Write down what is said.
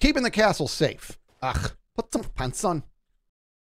Keeping the castle safe. Ugh, put some pants on.